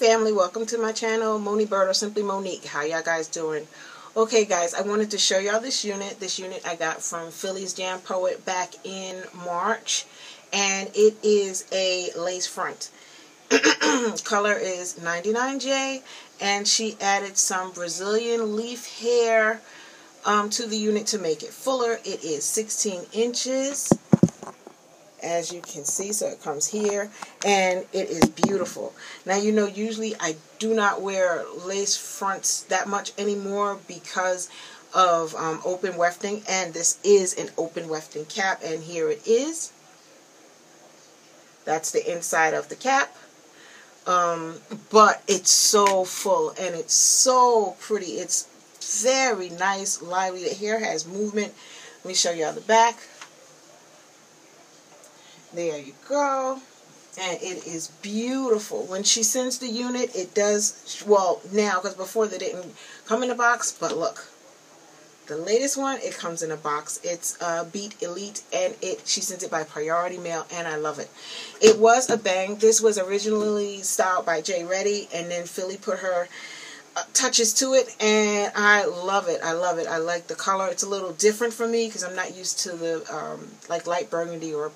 family, welcome to my channel, Monebyrd or simply Monique. How y'all guys doing? Okay guys, I wanted to show y'all this unit. This unit I got from PhillyzjamPoet back in March. And it is a lace front. Color is 99J and she added some Brazilian leaf hair um, to the unit to make it fuller. It is 16 inches as you can see so it comes here and it is beautiful. Now you know usually I do not wear lace fronts that much anymore because of um, open wefting and this is an open wefting cap and here it is. That's the inside of the cap. Um, but it's so full and it's so pretty. It's very nice lively. The hair has movement. Let me show you on the back there you go. And it is beautiful. When she sends the unit, it does, well, now, because before they didn't come in a box, but look. The latest one, it comes in a box. It's uh, Beat Elite, and it she sends it by priority mail, and I love it. It was a bang. This was originally styled by JReady, and then Philly put her uh, touches to it, and I love it. I love it. I like the color. It's a little different for me because I'm not used to the um, like light burgundy or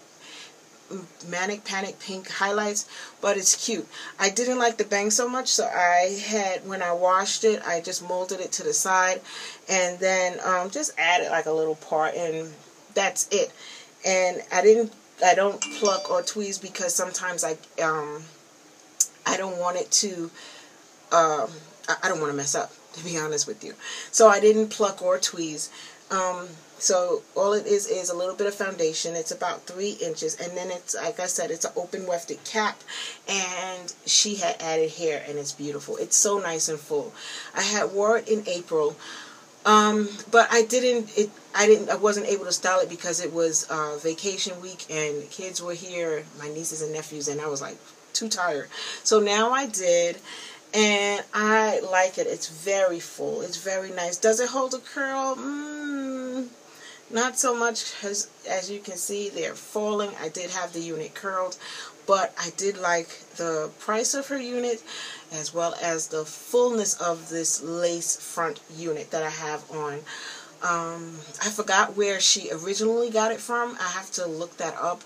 manic panic pink highlights but it's cute. I didn't like the bang so much so I had when I washed it I just molded it to the side and then um, just added like a little part and that's it. And I didn't I don't pluck or tweeze because sometimes I um I don't want it to um I don't want to mess up to be honest with you. So I didn't pluck or tweeze um so all it is is a little bit of foundation. It's about three inches. And then it's, like I said, it's an open wefted cap. And she had added hair and it's beautiful. It's so nice and full. I had wore it in April. Um, but I didn't, it, I didn't, I wasn't able to style it because it was uh, vacation week and kids were here, my nieces and nephews, and I was like too tired. So now I did and I like it. It's very full. It's very nice. Does it hold a curl? Mm, not so much as, as you can see, they're falling. I did have the unit curled, but I did like the price of her unit as well as the fullness of this lace front unit that I have on. Um, I forgot where she originally got it from. I have to look that up.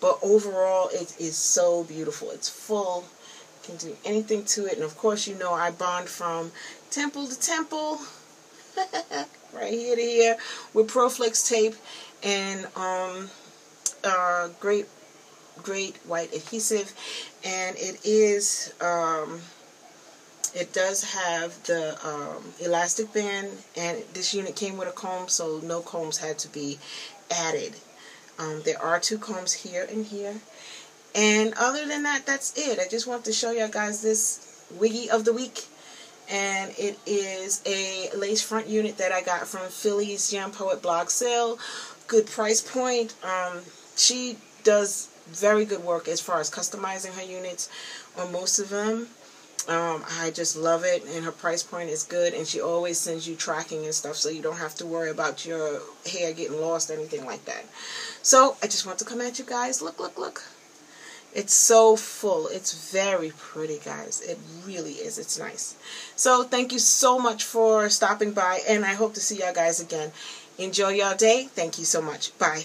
But overall, it is so beautiful. It's full. You can do anything to it. And of course, you know I bond from temple to temple. right here to here with Proflex tape and um, uh, great great white adhesive. And it is um, it does have the um, elastic band and this unit came with a comb so no combs had to be added. Um, there are two combs here and here. And other than that that's it. I just want to show you guys this wiggy of the week and it is a lace front unit that I got from PhillyzjamPoet blog sale. Good price point. Um, she does very good work as far as customizing her units on most of them. Um, I just love it, and her price point is good, and she always sends you tracking and stuff, so you don't have to worry about your hair getting lost or anything like that. So, I just want to come at you guys. Look, look, look. It's so full. It's very pretty, guys. It really is. It's nice. So thank you so much for stopping by, and I hope to see y'all guys again. Enjoy y'all day. Thank you so much. Bye.